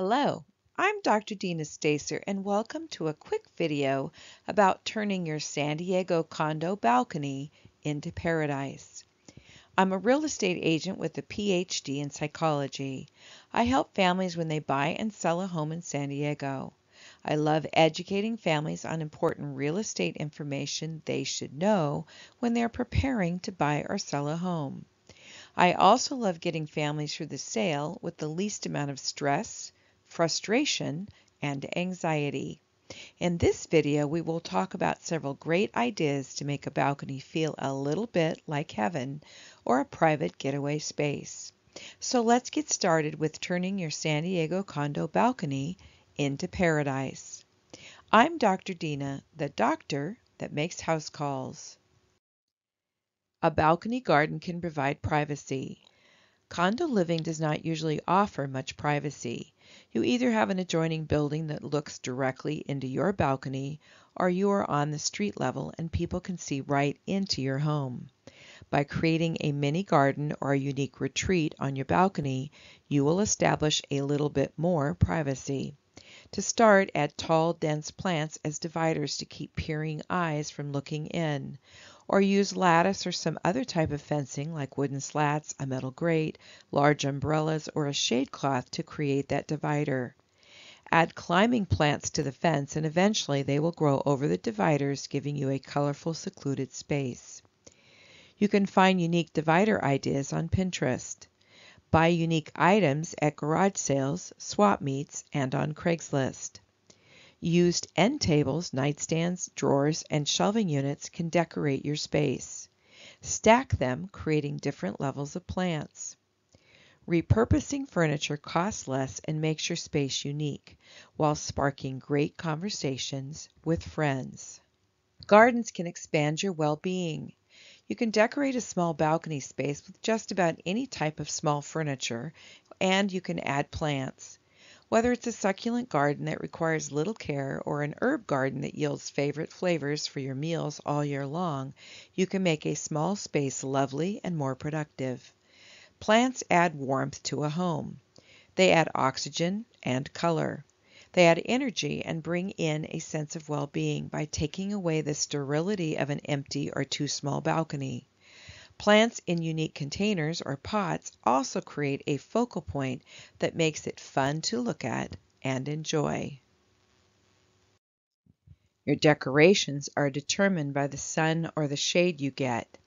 Hello, I'm Dr. Deena Stacer and welcome to a quick video about turning your San Diego condo balcony into paradise. I'm a real estate agent with a PhD in psychology. I help families when they buy and sell a home in San Diego. I love educating families on important real estate information they should know when they're preparing to buy or sell a home. I also love getting families through the sale with the least amount of stress, frustration, and anxiety. In this video, we will talk about several great ideas to make a balcony feel a little bit like heaven or a private getaway space. So let's get started with turning your San Diego condo balcony into paradise. I'm Dr. Deena, the doctor that makes house calls. A balcony garden can provide privacy. Condo living does not usually offer much privacy. You either have an adjoining building that looks directly into your balcony, or you are on the street level and people can see right into your home. By creating a mini garden or a unique retreat on your balcony, you will establish a little bit more privacy. To start, add tall, dense plants as dividers to keep peering eyes from looking in, or use lattice or some other type of fencing like wooden slats, a metal grate, large umbrellas, or a shade cloth to create that divider. Add climbing plants to the fence and eventually they will grow over the dividers giving you a colorful secluded space. You can find unique divider ideas on Pinterest. Buy unique items at garage sales, swap meets, and on Craigslist. Used end tables, nightstands, drawers, and shelving units can decorate your space. Stack them, creating different levels of plants. Repurposing furniture costs less and makes your space unique, while sparking great conversations with friends. Gardens can expand your well-being. You can decorate a small balcony space with just about any type of small furniture, and you can add plants. Whether it's a succulent garden that requires little care or an herb garden that yields favorite flavors for your meals all year long, you can make a small space lovely and more productive. Plants add warmth to a home. They add oxygen and color. They add energy and bring in a sense of well-being by taking away the sterility of an empty or too small balcony. Plants in unique containers or pots also create a focal point that makes it fun to look at and enjoy. Your decorations are determined by the sun or the shade you get.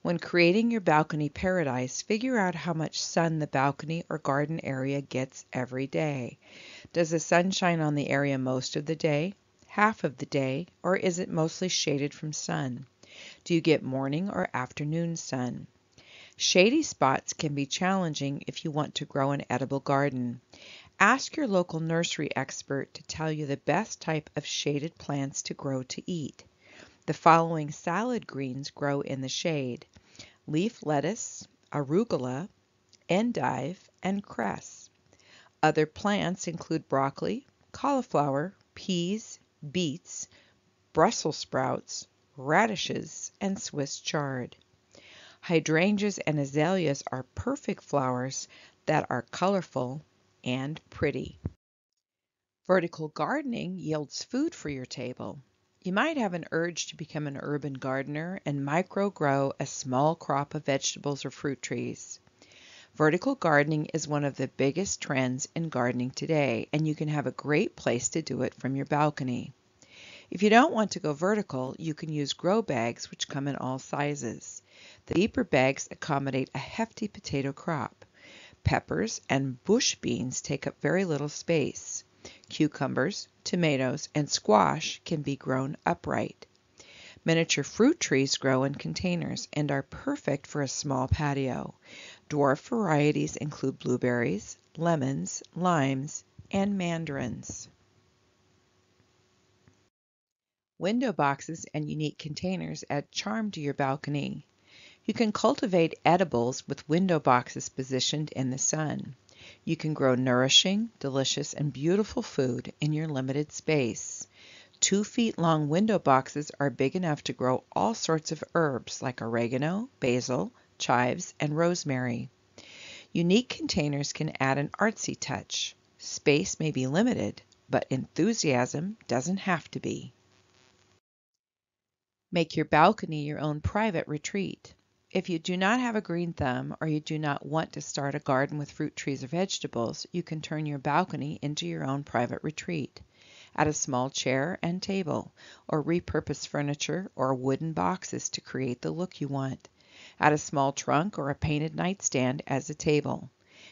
When creating your balcony paradise, figure out how much sun the balcony or garden area gets every day. Does the sun shine on the area most of the day, half of the day, or is it mostly shaded from sun? Do you get morning or afternoon sun? Shady spots can be challenging if you want to grow an edible garden. Ask your local nursery expert to tell you the best type of shaded plants to grow to eat. The following salad greens grow in the shade. Leaf lettuce, arugula, endive, and cress. Other plants include broccoli, cauliflower, peas, beets, Brussels sprouts, radishes, and Swiss chard. Hydrangeas and azaleas are perfect flowers that are colorful and pretty. Vertical gardening yields food for your table. You might have an urge to become an urban gardener and micro grow a small crop of vegetables or fruit trees. Vertical gardening is one of the biggest trends in gardening today, and you can have a great place to do it from your balcony. If you don't want to go vertical, you can use grow bags which come in all sizes. The deeper bags accommodate a hefty potato crop. Peppers and bush beans take up very little space. Cucumbers, tomatoes, and squash can be grown upright. Miniature fruit trees grow in containers and are perfect for a small patio. Dwarf varieties include blueberries, lemons, limes, and mandarins. Window boxes and unique containers add charm to your balcony. You can cultivate edibles with window boxes positioned in the sun. You can grow nourishing, delicious, and beautiful food in your limited space. Two feet long window boxes are big enough to grow all sorts of herbs like oregano, basil, chives, and rosemary. Unique containers can add an artsy touch. Space may be limited, but enthusiasm doesn't have to be. Make your balcony your own private retreat. If you do not have a green thumb or you do not want to start a garden with fruit trees or vegetables, you can turn your balcony into your own private retreat. Add a small chair and table, or repurpose furniture or wooden boxes to create the look you want. Add a small trunk or a painted nightstand as a table.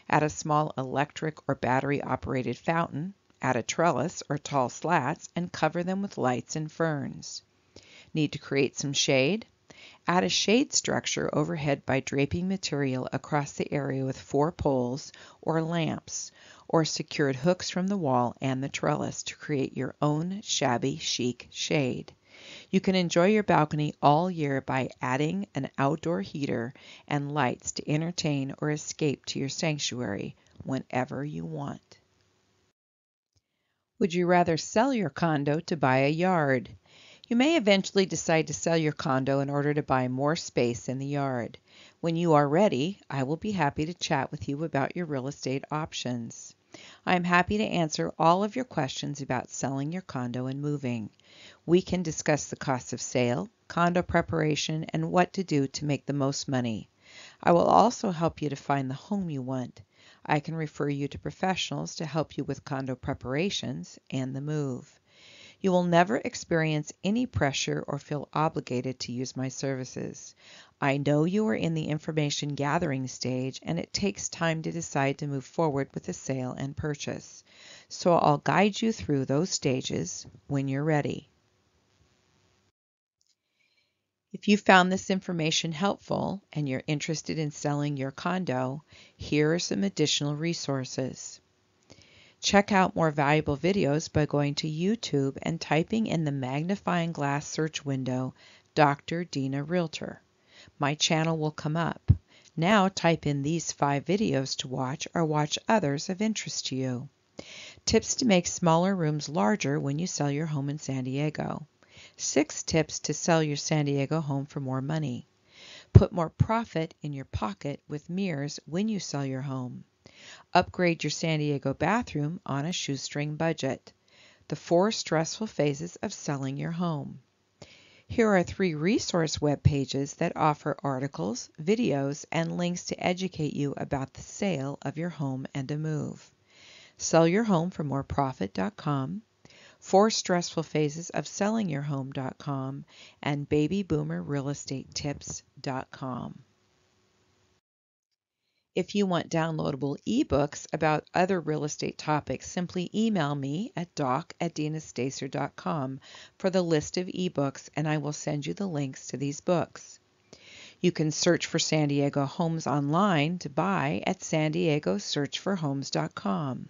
Add a small electric or battery operated fountain. Add a trellis or tall slats and cover them with lights and ferns. Need to create some shade? Add a shade structure overhead by draping material across the area with four poles or lamps, or secured hooks from the wall and the trellis to create your own shabby chic shade. You can enjoy your balcony all year by adding an outdoor heater and lights to entertain or escape to your sanctuary whenever you want. Would you rather sell your condo to buy a yard? You may eventually decide to sell your condo in order to buy more space in the yard. When you are ready, I will be happy to chat with you about your real estate options. I am happy to answer all of your questions about selling your condo and moving. We can discuss the cost of sale, condo preparation, and what to do to make the most money. I will also help you to find the home you want. I can refer you to professionals to help you with condo preparations and the move. You will never experience any pressure or feel obligated to use my services. I know you are in the information gathering stage and it takes time to decide to move forward with a sale and purchase. So I'll guide you through those stages when you're ready. If you found this information helpful and you're interested in selling your condo, here are some additional resources. Check out more valuable videos by going to YouTube and typing in the magnifying glass search window Dr. Deena Realtor. My channel will come up. Now type in these five videos to watch or watch others of interest to you. Tips to make smaller rooms larger when you sell your home in San Diego. Six tips to sell your San Diego home for more money. Put more profit in your pocket with mirrors when you sell your home. Upgrade your San Diego bathroom on a shoestring budget. The four stressful phases of selling your home. Here are three resource web pages that offer articles, videos, and links to educate you about the sale of your home and a move. SellYourHomeForMoreProfit.com, Four Stressful Phases of Selling Your Home.com, and BabyBoomerRealEstateTips.com. If you want downloadable ebooks about other real estate topics, simply email me at doc at deenastacer.com for the list of ebooks and I will send you the links to these books. You can search for San Diego homes online to buy at san diego searchforhomes.com.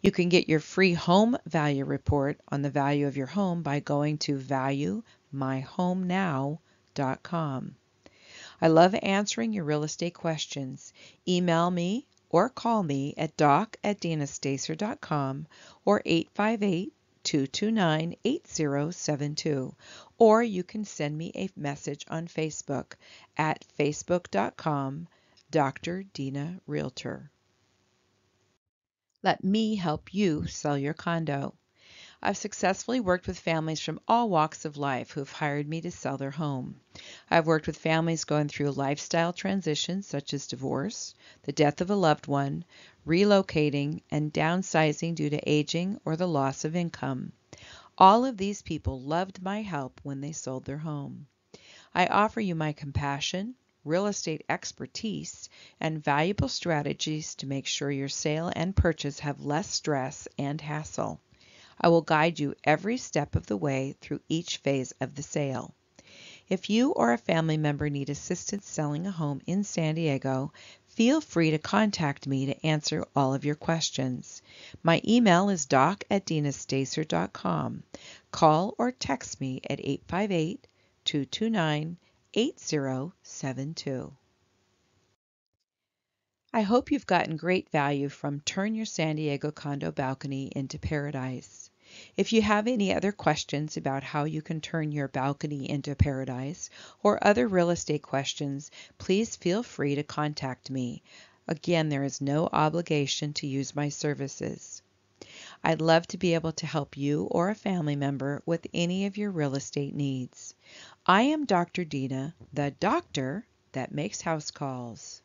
You can get your free home value report on the value of your home by going to valuemyhomenow.com. I love answering your real estate questions. Email me or call me at doc at deenastacer.com or 858 229 8072. Or you can send me a message on Facebook at facebook.com Dr. Deena Realtor. Let me help you sell your condo. I've successfully worked with families from all walks of life who have hired me to sell their home. I've worked with families going through a lifestyle transitions such as divorce, the death of a loved one, relocating, and downsizing due to aging or the loss of income. All of these people loved my help when they sold their home. I offer you my compassion, real estate expertise, and valuable strategies to make sure your sale and purchase have less stress and hassle. I will guide you every step of the way through each phase of the sale. If you or a family member need assistance selling a home in San Diego, feel free to contact me to answer all of your questions. My email is doc at deenastacer.com. Call or text me at 858 229 8072. I hope you've gotten great value from Turn Your San Diego Condo Balcony into Paradise. If you have any other questions about how you can turn your balcony into paradise or other real estate questions, please feel free to contact me. Again, there is no obligation to use my services. I'd love to be able to help you or a family member with any of your real estate needs. I am Dr. Deena, the doctor that makes house calls.